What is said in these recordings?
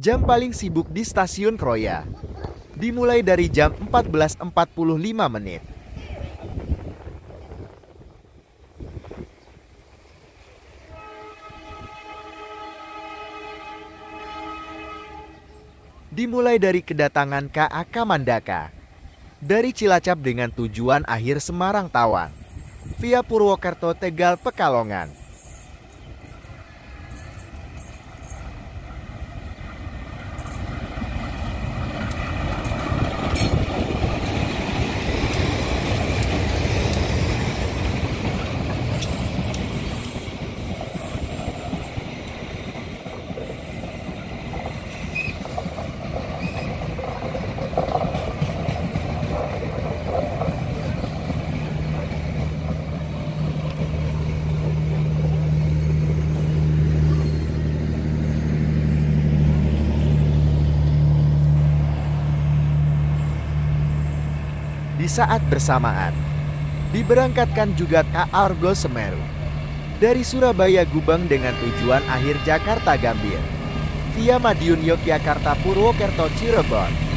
Jam paling sibuk di stasiun Kroya. Dimulai dari jam 14.45 menit. Dimulai dari kedatangan KAK Mandaka. Dari Cilacap dengan tujuan akhir Semarang Tawang. Via Purwokerto Tegal Pekalongan. Saat bersamaan, diberangkatkan juga KA Argo Semeru dari Surabaya Gubeng dengan tujuan akhir Jakarta Gambir via Madiun Yogyakarta Purwokerto Cirebon.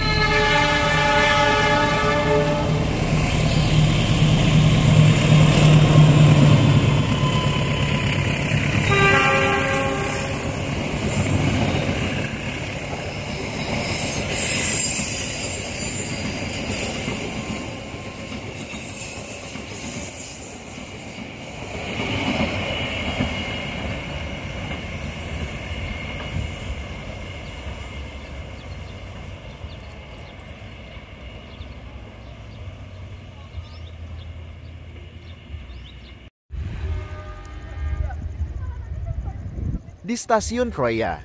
Di stasiun Kroya,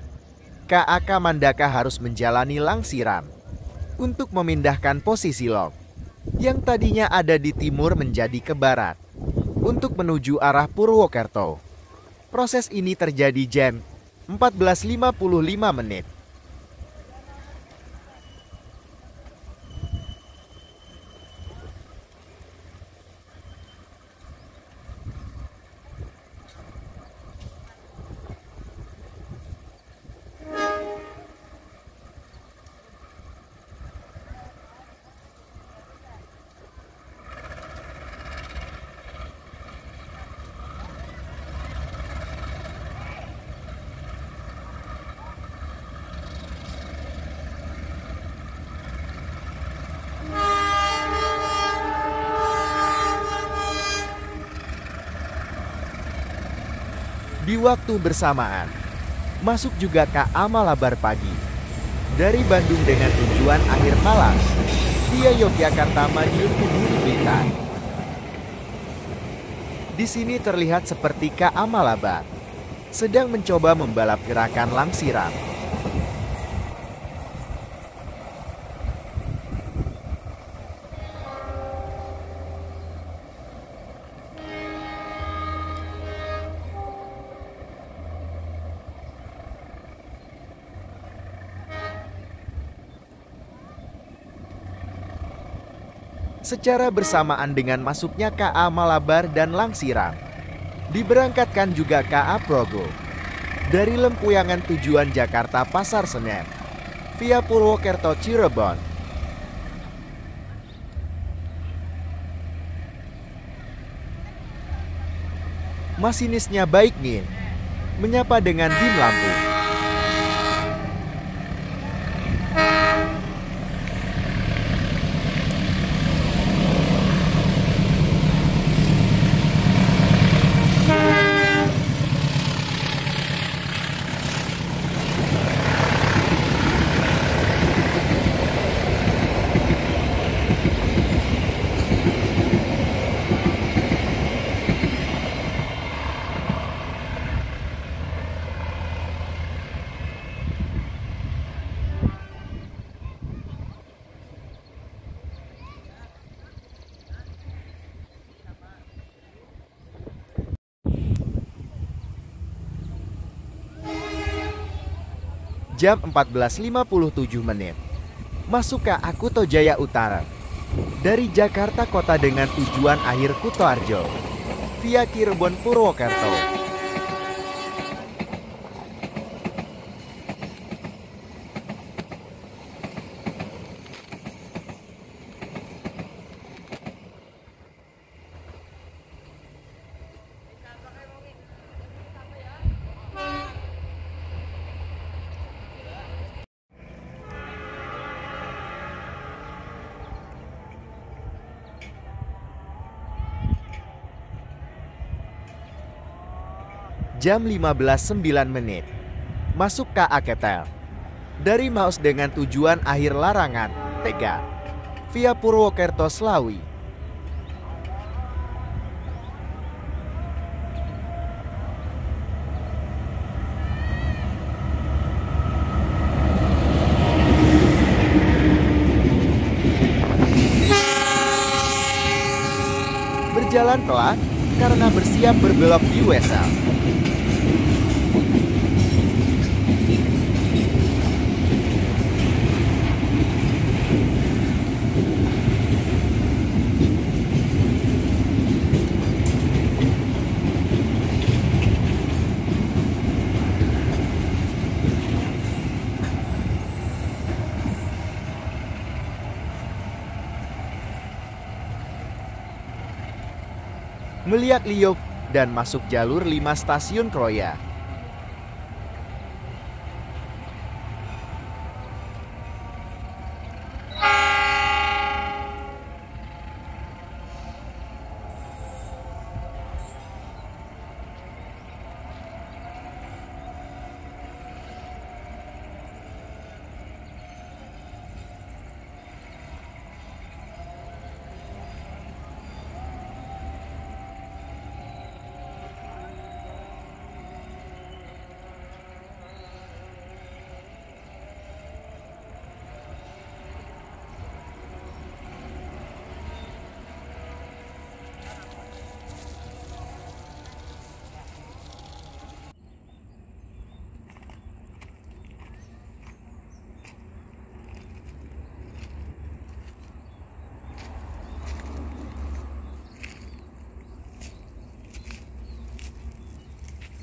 KAK Mandaka harus menjalani langsiran untuk memindahkan posisi lok yang tadinya ada di timur menjadi ke barat untuk menuju arah Purwokerto. Proses ini terjadi jam 14.55 menit. Di waktu bersamaan, masuk juga KA Malabar pagi. Dari Bandung dengan tujuan akhir Malang, via Yogyakarta Madiun Kediri Blitar. Di sini terlihat seperti KA Malabar sedang mencoba membalap gerakan langsiran. Secara bersamaan dengan masuknya KA Malabar dan Langsiran. Diberangkatkan juga KA Progo dari Lempuyangan tujuan Jakarta Pasar Senen via Purwokerto Cirebon. Masinisnya baik nih, menyapa dengan dim lampu. Jam 14.57 menit. Masuk ke Akuto Jaya Utara. Dari Jakarta Kota dengan tujuan akhir Kutoarjo. Via Cirebon Purwokerto. Jam 15.09 menit. Masuk KA Ketel. Dari Maus dengan tujuan akhir larangan, Tega. Via Purwokerto Slawi. Berjalan pelan karena bersiap berbelok di Wesel. Melihat Liok dan masuk jalur 5 stasiun Kroya.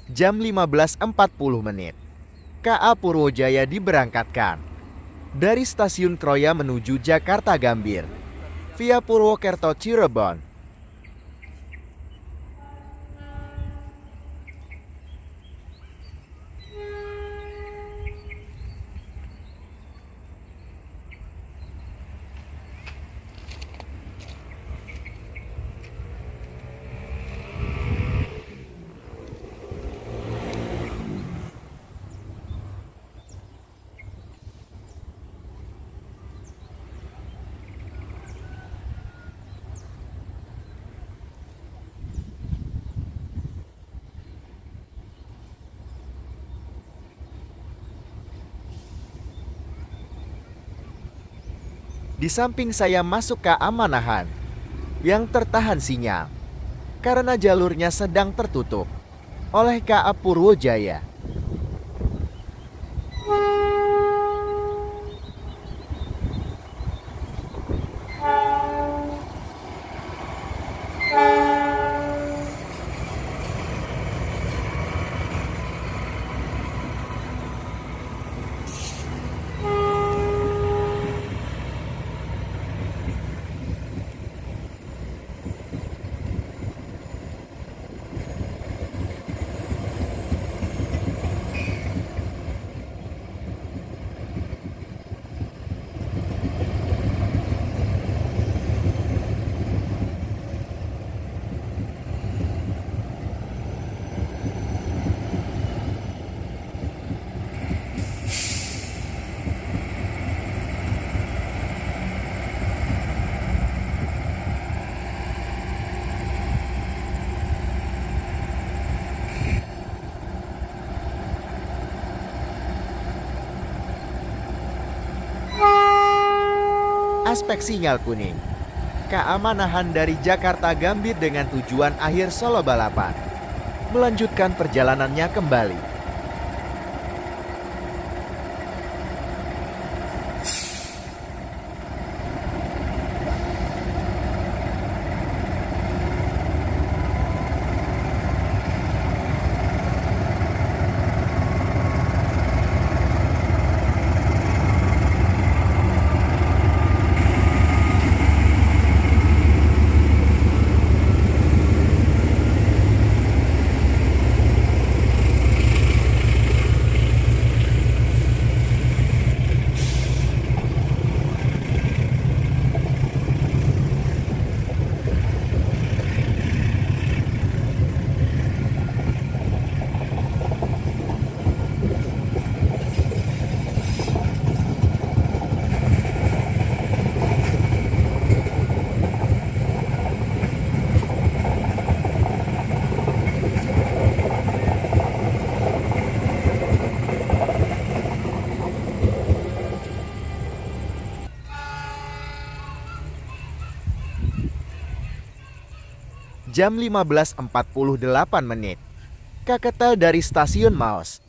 Jam 15.40 menit. KA Purwojaya diberangkatkan dari stasiun Kroya menuju Jakarta Gambir via Purwokerto Cirebon. Di samping saya masuk ke Amanahan yang tertahan sinyal karena jalurnya sedang tertutup oleh KA Purwojaya. Aspek sinyal kuning. Keamanan dari Jakarta Gambir dengan tujuan akhir Solo Balapan. Melanjutkan perjalanannya kembali. Jam 15.48 menit. KKTL dari stasiun Maos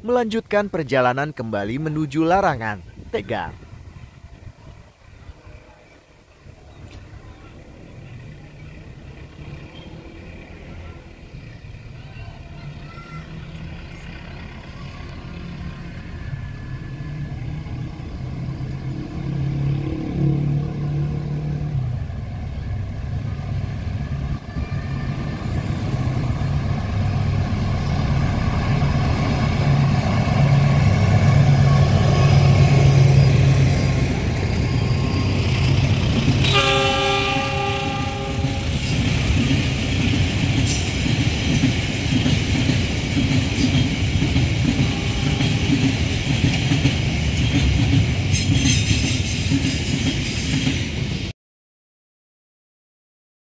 melanjutkan perjalanan kembali menuju Larangan, Tegal.